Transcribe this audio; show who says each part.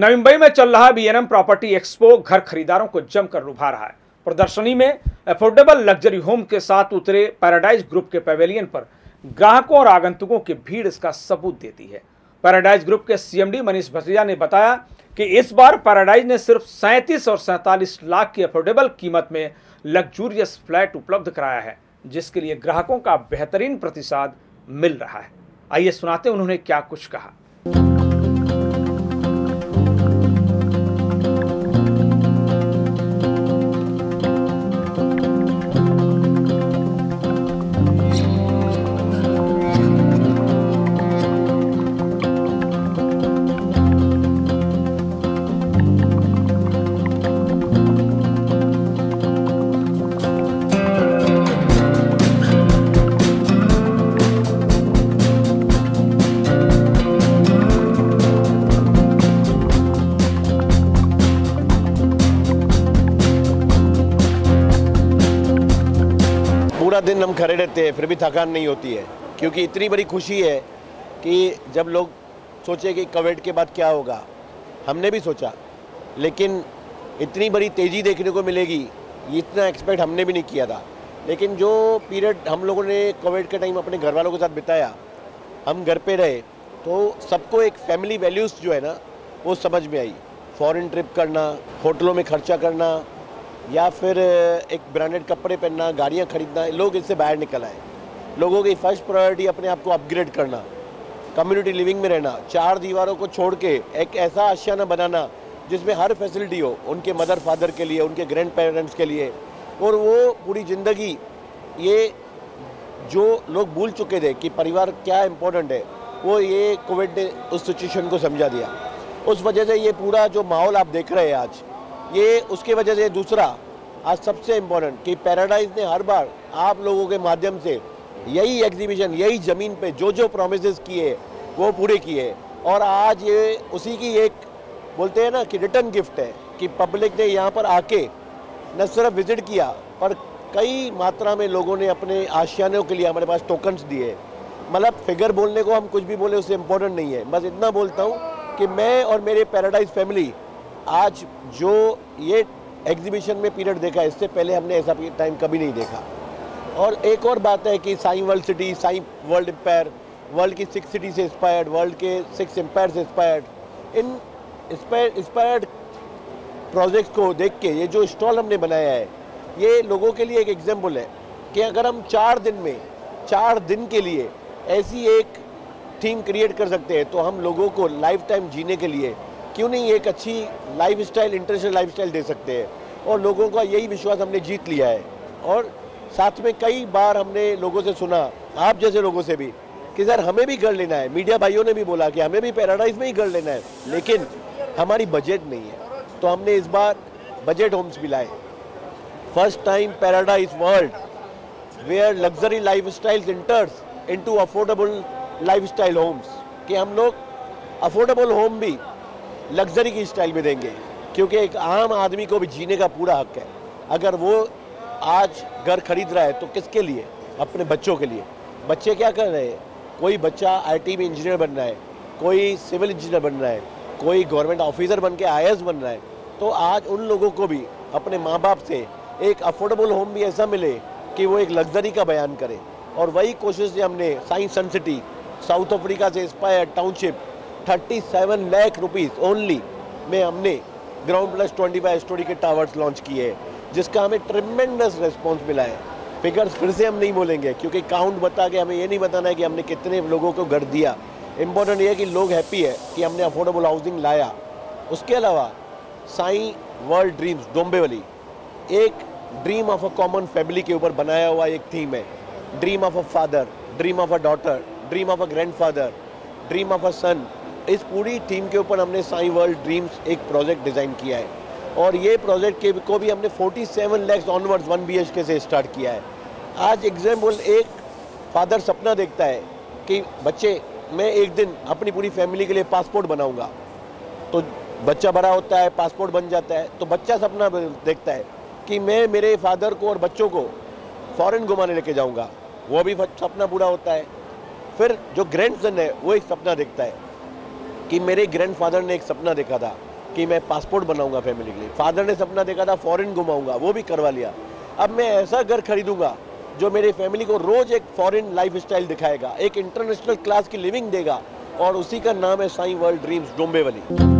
Speaker 1: नवी मुंबई में चल रहा बीएनएम प्रॉपर्टी एक्सपो घर खरीदारों को जमकर लुभा रहा है। प्रदर्शनी में अफोर्डेबल लग्जरी होम के साथ उतरे पैराडाइज ग्रुप के पवेलियन पर ग्राहकों और आगंतुकों की भीड़ इसका सबूत देती है। पैराडाइज ग्रुप के सीएमडी मनीष भटिया ने बताया कि इस बार पैराडाइज ने सिर्फ़ सैंतीस और सैंतालीस लाख की अफोर्डेबल कीमत में लग्जूरियस फ्लैट उपलब्ध कराया है, जिसके लिए ग्राहकों का बेहतरीन प्रतिसाद मिल रहा है। आइए सुनाते उन्होंने क्या कुछ कहा।
Speaker 2: पूरा दिन हम खड़े रहते हैं, फिर भी थकान नहीं होती है, क्योंकि इतनी बड़ी खुशी है कि जब लोग सोचे कि कोविड के बाद क्या होगा, हमने भी सोचा, लेकिन इतनी बड़ी तेज़ी देखने को मिलेगी इतना एक्सपेक्ट हमने भी नहीं किया था। लेकिन जो पीरियड हम लोगों ने कोविड के टाइम अपने घर वालों के साथ बिताया, हम घर पे रहे तो सबको एक फैमिली वैल्यूज़ जो है ना, वो समझ में आई। फॉरेन ट्रिप करना, होटलों में खर्चा करना या फिर एक ब्रांडेड कपड़े पहनना, गाड़ियाँ खरीदना, लोग इससे बाहर निकल आए। लोगों की फ़र्स्ट प्रायोरिटी अपने आप को अपग्रेड करना कम्युनिटी लिविंग में रहना, चार दीवारों को छोड़ के एक ऐसा आशियाना बनाना, जिसमें हर फैसिलिटी हो, उनके मदर फादर के लिए, उनके ग्रैंड पेरेंट्स के लिए। और वो पूरी ज़िंदगी, ये जो लोग भूल चुके थे कि परिवार क्या इम्पोर्टेंट है, वो ये कोविड ने उस सिचुएशन को समझा दिया। उस वजह से ये पूरा जो माहौल आप देख रहे हैं आज ये उसके वजह से दूसरा, आज सबसे इम्पोर्टेंट कि पैराडाइज ने हर बार आप लोगों के माध्यम से यही एग्जीबिशन यही ज़मीन पे जो जो प्रोमिस किए, वो पूरे किए। और आज ये उसी की एक, बोलते हैं ना कि रिटर्न गिफ्ट है कि पब्लिक ने यहाँ पर आके न सिर्फ़ विज़िट किया, पर कई मात्रा में लोगों ने अपने आशियानों के लिए हमारे पास टोकन्स दिए। मतलब फिगर बोलने को हम कुछ भी बोले, उससे इम्पोर्टेंट नहीं है। बस इतना बोलता हूँ कि मैं और मेरे पैराडाइज फैमिली आज जो ये एग्जीबिशन में पीरियड देखा, इससे पहले हमने ऐसा टाइम कभी नहीं देखा। और एक और बात है कि Sai world city Sai world empire world की सिक्स सिटी से इंस्पायर्ड वर्ल्ड के सिक्स एम्पायर से इंस्पायर्ड इन इंस्पायर्ड प्रोजेक्ट्स को देख के, ये जो स्टॉल हमने बनाया है, ये लोगों के लिए एक एग्ज़ाम्पल है कि अगर हम चार दिन में, चार दिन के लिए ऐसी एक थीम क्रिएट कर सकते हैं तो हम लोगों को लाइफ टाइम जीने के लिए क्यों नहीं एक अच्छी lifestyle international lifestyle दे सकते हैं? और लोगों का यही विश्वास हमने जीत लिया है। और साथ में कई बार हमने लोगों से सुना, आप जैसे लोगों से भी, कि सर हमें भी घर लेना है। मीडिया भाइयों ने भी बोला कि हमें भी पैराडाइज में ही घर लेना है। लेकिन हमारी बजट नहीं है। तो हमने इस बार बजट होम्स भी लाए। First time Paradise world where luxury lifestyle enters into affordable lifestyle homes कि हम लोग अफोर्डेबल होम भी लग्जरी की स्टाइल में देंगे, क्योंकि एक आम आदमी को भी जीने का पूरा हक है। अगर वो आज घर खरीद रहा है तो किसके लिए? अपने बच्चों के लिए। बच्चे क्या कर रहे हैं? कोई बच्चा आईटी में इंजीनियर बन रहा है, कोई सिविल इंजीनियर बन रहा है, कोई गवर्नमेंट ऑफिसर बन के आई बन रहा है तो आज उन लोगों को भी, अपने माँ बाप से एक अफोर्डेबल होम भी ऐसा मिले कि वो एक लग्जरी का बयान करे। और वही कोशिश हमने since Sun City South Africa से inspire township 37 lakh rupees only में हमने ग्राउंड प्लस 25 स्टोरी के टावर्स लॉन्च किए हैं, जिसका हमें ट्रिमेंडस रिस्पॉन्स मिला है। फिगर्स फिर से हम नहीं बोलेंगे, क्योंकि काउंट बता के हमें ये नहीं बताना है कि हमने कितने लोगों को घर दिया। इम्पोर्टेंट ये है कि लोग हैप्पी है कि हमने अफोर्डेबल हाउसिंग लाया। उसके अलावा साई वर्ल्ड ड्रीम्स डोम्बेवली एक dream of a common family के ऊपर बनाया हुआ एक थीम है। Dream of a father dream of a daughter dream of a grandfather dream of a son इस पूरी टीम के ऊपर हमने साई वर्ल्ड ड्रीम्स एक प्रोजेक्ट डिज़ाइन किया है। और ये प्रोजेक्ट के को भी हमने 47 seven lakhs onwards one B K से स्टार्ट किया है। आज एग्ज़ाम्पल एक फादर सपना देखता है कि, बच्चे, मैं एक दिन अपनी पूरी फैमिली के लिए पासपोर्ट बनाऊँगा। तो बच्चा बड़ा होता है पासपोर्ट बन जाता है तो बच्चा सपना देखता है कि मैं मेरे फादर को और बच्चों को फॉरेन घुमाने लेके जाऊँगा। वो भी सपना पूरा होता है। फिर जो ग्रैंड सन है, वो एक सपना देखता है। कि मेरे ग्रैंडफादर ने एक सपना देखा था कि मैं पासपोर्ट बनाऊँगा फैमिली के लिए। फादर ने सपना देखा था फॉरेन घुमाऊँगा, वो भी करवा लिया। अब मैं ऐसा घर खरीदूँगा जो मेरी फैमिली को रोज एक फॉरेन लाइफ स्टाइल दिखाएगा, एक इंटरनेशनल क्लास की लिविंग देगा और उसी का नाम है Sai world dreams Dombivli